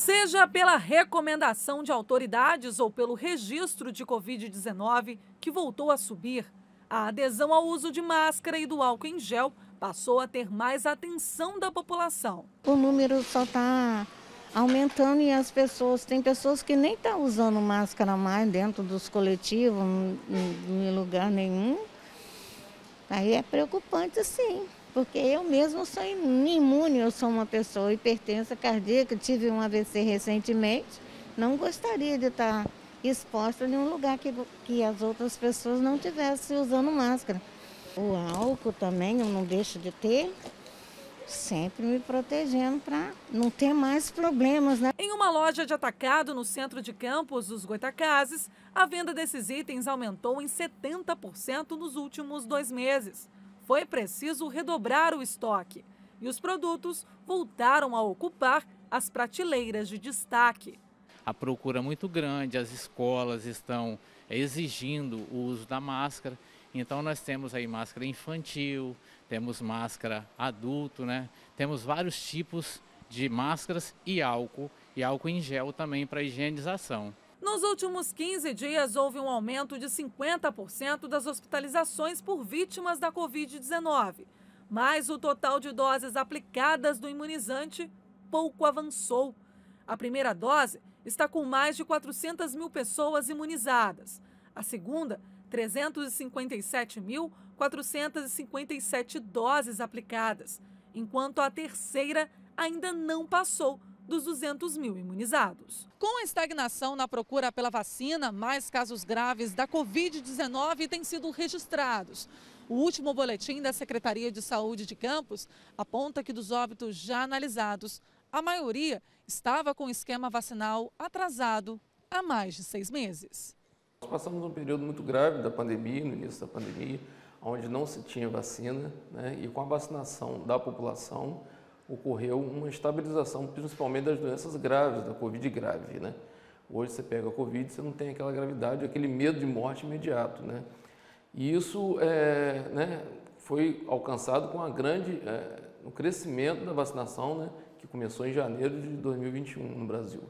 Seja pela recomendação de autoridades ou pelo registro de Covid-19, que voltou a subir, a adesão ao uso de máscara e do álcool em gel passou a ter mais atenção da população. O número só está aumentando e as pessoas, tem pessoas que nem estão tá usando máscara mais dentro dos coletivos, em lugar nenhum. Aí é preocupante sim, porque eu mesmo sou imune, eu sou uma pessoa hipertensa cardíaca, tive um AVC recentemente, não gostaria de estar exposta em um lugar que, que as outras pessoas não estivessem usando máscara. O álcool também eu não deixo de ter, sempre me protegendo para não ter mais problemas, né? Em uma loja de atacado no centro de Campos dos Goitacazes, a venda desses itens aumentou em 70% nos últimos dois meses. Foi preciso redobrar o estoque e os produtos voltaram a ocupar as prateleiras de destaque. A procura é muito grande, as escolas estão exigindo o uso da máscara então nós temos aí máscara infantil, temos máscara adulto, né? Temos vários tipos de máscaras e álcool, e álcool em gel também para higienização. Nos últimos 15 dias, houve um aumento de 50% das hospitalizações por vítimas da Covid-19. Mas o total de doses aplicadas do imunizante pouco avançou. A primeira dose está com mais de 400 mil pessoas imunizadas. A segunda 357.457 doses aplicadas, enquanto a terceira ainda não passou dos 200 mil imunizados. Com a estagnação na procura pela vacina, mais casos graves da Covid-19 têm sido registrados. O último boletim da Secretaria de Saúde de Campos aponta que dos óbitos já analisados, a maioria estava com o esquema vacinal atrasado há mais de seis meses. Nós passamos um período muito grave da pandemia, no início da pandemia, onde não se tinha vacina, né, e com a vacinação da população ocorreu uma estabilização, principalmente das doenças graves, da Covid grave. Né? Hoje você pega a Covid, você não tem aquela gravidade, aquele medo de morte imediato. Né? E isso é, né, foi alcançado com a grande, é, o crescimento da vacinação, né, que começou em janeiro de 2021 no Brasil.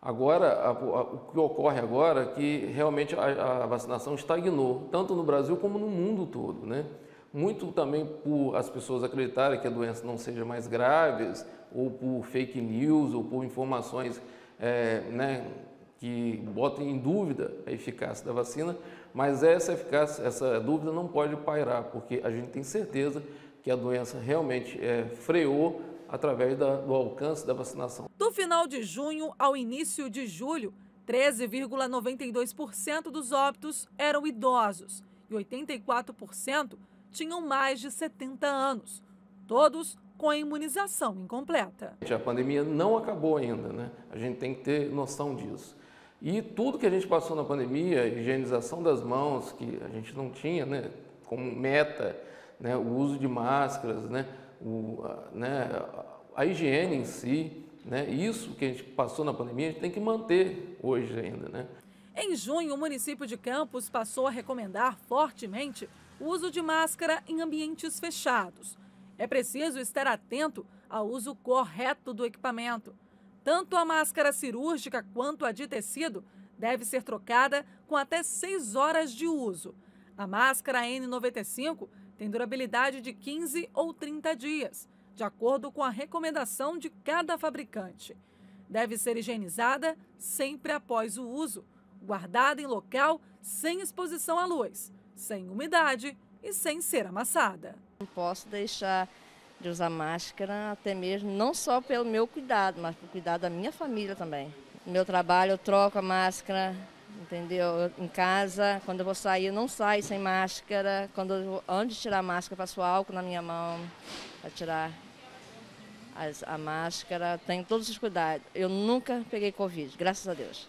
Agora, a, a, o que ocorre agora é que realmente a, a, vacinação estagnou, tanto no Brasil como no mundo todo, né? Muito também por as pessoas acreditarem que a doença não seja mais grave, ou por fake news, ou por informações é, né, que botem em dúvida a eficácia da vacina, mas essa eficácia, essa dúvida não pode pairar, porque a gente tem certeza que a doença realmente é, freou através da, do alcance da vacinação. Do final de junho ao início de julho, 13,92% dos óbitos eram idosos e 84% tinham mais de 70 anos, todos com a imunização incompleta. A pandemia não acabou ainda, né? A gente tem que ter noção disso. E tudo que a gente passou na pandemia, higienização das mãos, que a gente não tinha, né, como meta, né, o uso de máscaras, né, o, a, né, a higiene em si, né, isso que a gente passou na pandemia, a gente tem que manter hoje ainda. Né? Em junho, o município de Campos passou a recomendar fortemente uso de máscara em ambientes fechados. É preciso estar atento ao uso correto do equipamento. Tanto a máscara cirúrgica quanto a de tecido deve ser trocada com até 6 horas de uso. A máscara N95 tem durabilidade de 15 ou 30 dias, de acordo com a recomendação de cada fabricante. Deve ser higienizada sempre após o uso, guardada em local sem exposição à luz, sem umidade e sem ser amassada. Não posso deixar de usar máscara, até mesmo não só pelo meu cuidado, mas pelo cuidado da minha família também. No meu trabalho eu troco a máscara entendeu? Em casa, quando eu vou sair, eu não saio sem máscara. Quando eu, antes de tirar a máscara, passo álcool na minha mão para tirar as, a máscara. Tenho todos os cuidados. Eu nunca peguei Covid, graças a Deus.